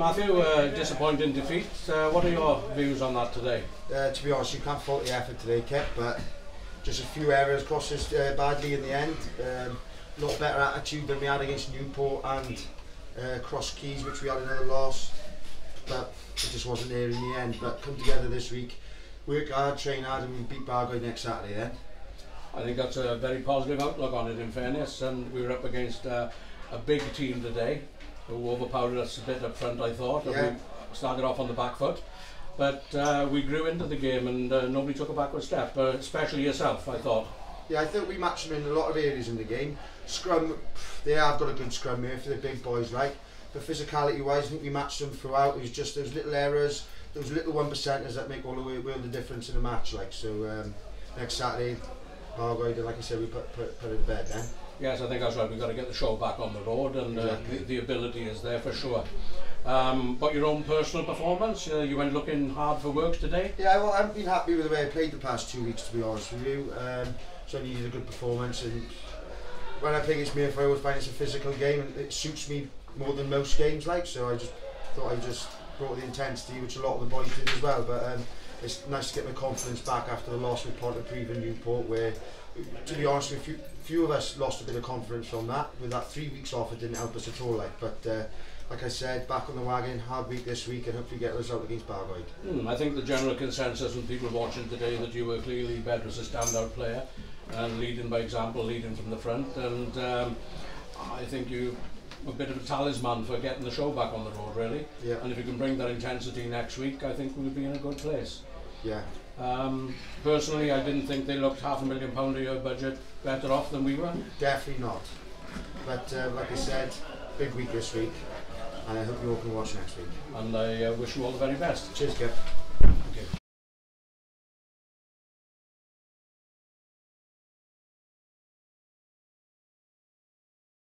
Matthew, uh, disappointing defeat. Uh, what are your views on that today? Uh, to be honest, you can't fault the effort today, Kip, but just a few errors cost us uh, badly in the end. Um, a lot better attitude than we had against Newport and uh, Cross Keys, which we had another loss. But it just wasn't there in the end. But come together this week, work hard, train hard, and we beat Bargoed next Saturday then. I think that's a very positive outlook on it, in fairness. And we were up against uh, a big team today who overpowered us a bit up front, I thought. Yeah. We started off on the back foot. But uh, we grew into the game and uh, nobody took a backward step, uh, especially yourself, I thought. Yeah, I think we matched them in a lot of areas in the game. Scrum, they have got a good scrum here for the big boys, like. But physicality wise, I think we matched them throughout. It was just those little errors, those little one percenters that make all the world of difference in a match. Like so, um, next Saturday, Bargoed, like I said, we put put, put it bed then. Yes, I think that's right. We've got to get the show back on the road, and uh, Exactly. the, the ability is there for sure. Um, but your own personal performance, uh, you went looking hard for work today. Yeah, well, I haven't been happy with the way I played the past two weeks, to be honest with you. Um, so I needed a good performance, and when I play against Merthyr, I always find it's a physical game, and it suits me more than most games. Like, so I just thought I just brought the intensity, which a lot of the boys did as well. But um, it's nice to get my confidence back after the loss with Pontypridd and Newport, where, to be honest with you, few of us lost a bit of confidence from that. With that three weeks off, it didn't help us at all. Like, but. Uh, like I said, back on the wagon, hard week this week, and hopefully get a result against Bargoed. Hmm, I think the general consensus from people watching today that you were clearly better as a standout player and leading by example, leading from the front. And um, I think you a bit of a talisman for getting the show back on the road, really. Yeah, And if you can bring that intensity next week, I think we'll be in a good place. Yeah. Um, personally, I didn't think they looked half a million pound a year budget better off than we were. Definitely not. But uh, like I said, big week this week, and I hope you all can watch next week. And I uh, wish you all the very best. Cheers, Kip.